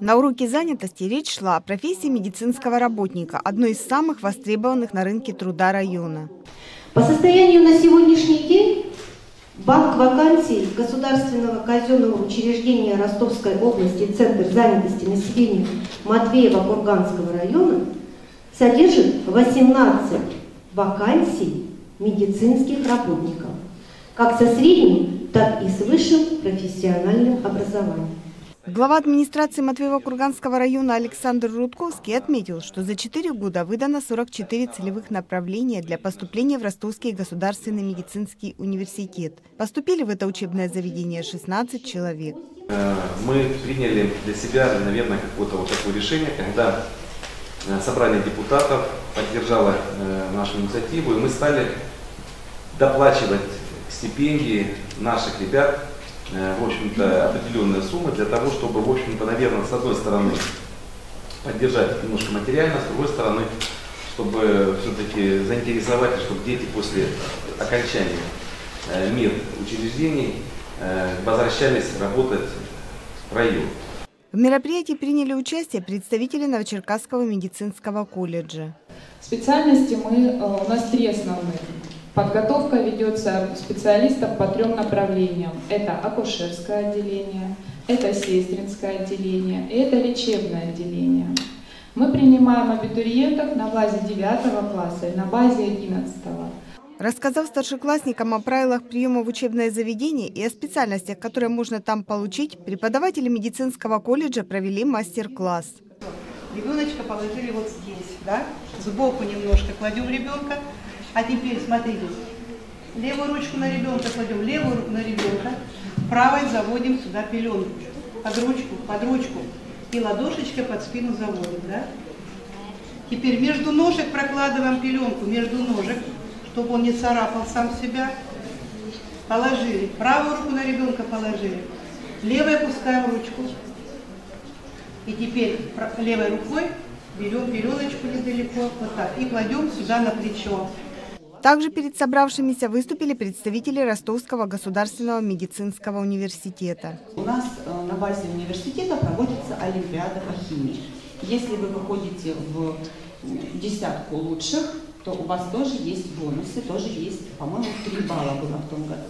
На уроке занятости речь шла о профессии медицинского работника, одной из самых востребованных на рынке труда района. По состоянию на сегодняшний день Банк вакансий Государственного казенного учреждения Ростовской области Центр занятости населения Матвеева-Курганского района содержит 18 вакансий медицинских работников, как со средним, так и с высшим профессиональным образованием. Глава администрации Матвеева-Курганского района Александр Рудковский отметил, что за 4 года выдано 44 целевых направления для поступления в Ростовский государственный медицинский университет. Поступили в это учебное заведение 16 человек. Э, мы приняли для себя, наверное, какое-то вот такое решение, когда э, собрание депутатов поддержало э, нашу инициативу, и мы стали доплачивать стипендии наших ребят в общем-то, определенная сумма для того, чтобы, в общем-то, наверное, с одной стороны, поддержать немножко материально, с другой стороны, чтобы все-таки заинтересовать, чтобы дети после окончания э, мир учреждений э, возвращались работать в район. В мероприятии приняли участие представители Новочеркасского медицинского колледжа. Специальности мы, у нас три основные. Подготовка ведется специалистов по трем направлениям. Это акушерское отделение, это сестринское отделение и это лечебное отделение. Мы принимаем абитуриентов на базе 9 класса и на базе 11. Рассказав старшеклассникам о правилах приема в учебное заведение и о специальностях, которые можно там получить, преподаватели медицинского колледжа провели мастер-класс. Ребеночка положили вот здесь, да? Сбоку немножко кладем ребенка, а теперь смотрите, левую ручку на ребенка кладем, левую руку на ребенка, правой заводим сюда пеленку, под ручку, под ручку, и ладошечкой под спину заводим, да? Теперь между ножек прокладываем пеленку, между ножек, чтобы он не царапал сам себя. Положили, правую руку на ребенка положили, левой опускаем ручку. И теперь левой рукой берем пеленочку недалеко, вот так, и кладем сюда на плечо. Также перед собравшимися выступили представители Ростовского государственного медицинского университета. У нас э, на базе университета проводится Олимпиада по химии. Если вы выходите в десятку лучших, то у вас тоже есть бонусы, тоже есть, по-моему, 3 балла было в том году.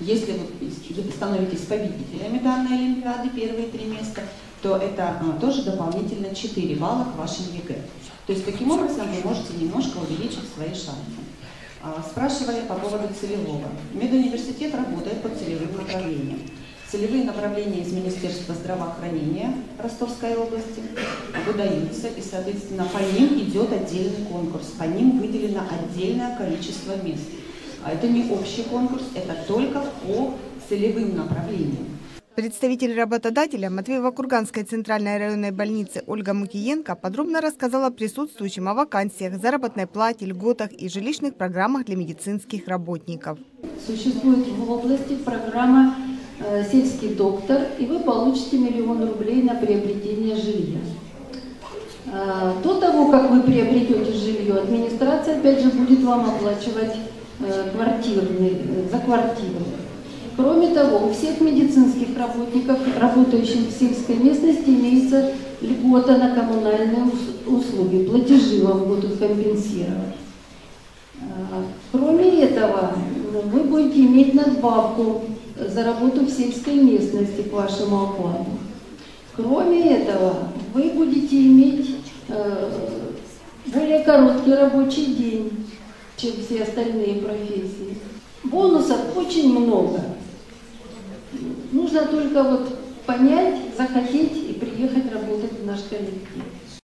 Если вы становитесь победителями данной Олимпиады, первые три места, то это а, тоже дополнительно 4 балла к вашим ЕГЭ. То есть таким образом вы можете немножко увеличить свои шансы. А, спрашивали по поводу целевого. Медуниверситет работает по целевым направлениям. Целевые направления из Министерства здравоохранения Ростовской области выдаются, и, соответственно, по ним идет отдельный конкурс. По ним выделено отдельное количество мест. А это не общий конкурс, это только по целевым направлениям. Представитель работодателя Матвеево-Курганской центральной районной больницы Ольга Мукиенко подробно рассказала присутствующим о вакансиях, заработной плате, льготах и жилищных программах для медицинских работников. Существует в области программа э, «Сельский доктор», и вы получите миллион рублей на приобретение жилья. Э, до того, как вы приобретете жилье, администрация опять же будет вам оплачивать э, квартирный, за квартиру. Кроме того, у всех медицинских работников, работающих в сельской местности, имеется льгота на коммунальные услуги, платежи вам будут компенсировать. А, кроме этого, вы будете иметь надбавку за работу в сельской местности к вашему окладу. Кроме этого, вы будете иметь э, более короткий рабочий день, чем все остальные профессии. Бонусов очень много. Нужно только вот понять, захотеть и приехать работать в наш коллектив.